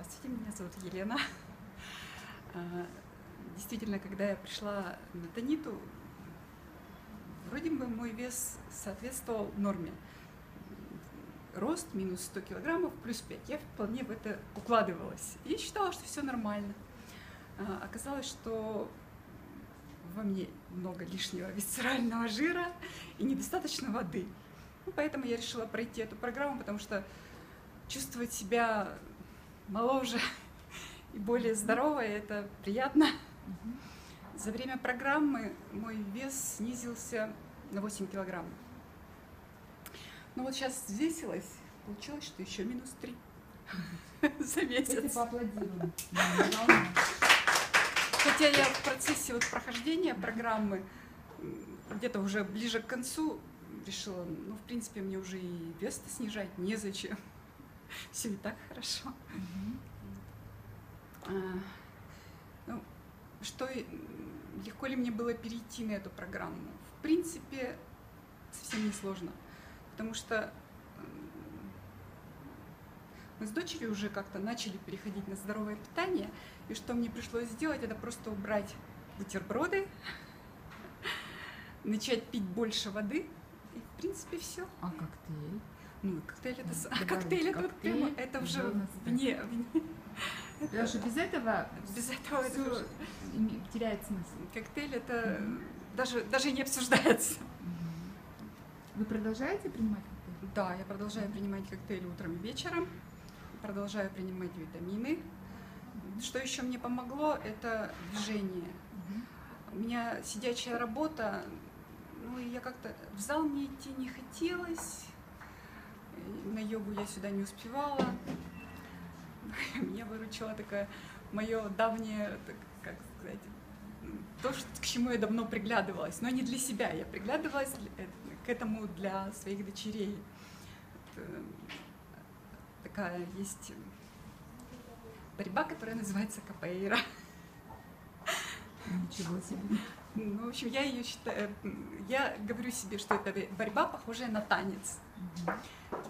Здравствуйте, меня зовут Елена. А, действительно, когда я пришла на Таниту, вроде бы мой вес соответствовал норме. Рост минус 100 килограммов плюс 5. Я вполне в это укладывалась и считала, что все нормально. А, оказалось, что во мне много лишнего висцерального жира и недостаточно воды. Ну, поэтому я решила пройти эту программу, потому что чувствовать себя моложе и более здоровой, это приятно. За время программы мой вес снизился на 8 килограмм. Ну вот сейчас взвесилась, получилось, что еще минус 3 за месяц. Хотя я в процессе вот прохождения программы где-то уже ближе к концу решила, ну, в принципе, мне уже и вес снижать незачем. Все и так хорошо. А, ну, что легко ли мне было перейти на эту программу? В принципе, совсем не сложно, потому что мы с дочерью уже как-то начали переходить на здоровое питание, и что мне пришлось сделать, это просто убрать бутерброды, начать пить больше воды, и в принципе все. А коктейль? Ну, коктейль это, а коктейль это, коктейль, это, это уже вне, вне. Потому что без этого без этого все это теряет смысл. Коктейль это mm-hmm. даже даже не обсуждается. Mm-hmm. Вы продолжаете принимать коктейль? Да, я продолжаю принимать коктейль утром и вечером продолжаю принимать витамины. Что еще мне помогло, это движение. У меня сидячая работа, ну и я как-то в зал мне идти не хотелось, на йогу я сюда не успевала. Меня выручила такая мое давнее, как сказать, то, к чему я давно приглядывалась, но не для себя, я приглядывалась э, к этому для своих дочерей такая есть борьба, которая называется капейра. Ничего себе. Ну, в общем, я ее считаю, я говорю себе, что это борьба, похожая на танец. И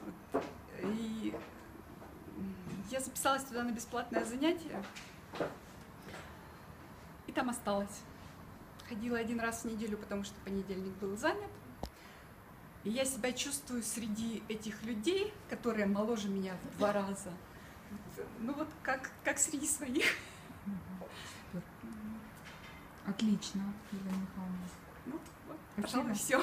я записалась туда на бесплатное занятие, и там осталась. Ходила один раз в неделю, потому что понедельник был занят. И я себя чувствую среди этих людей, которые моложе меня в два раза. Ну вот как, как среди своих. Отлично, Елена Михайловна. Ну, вот, пожалуй, все.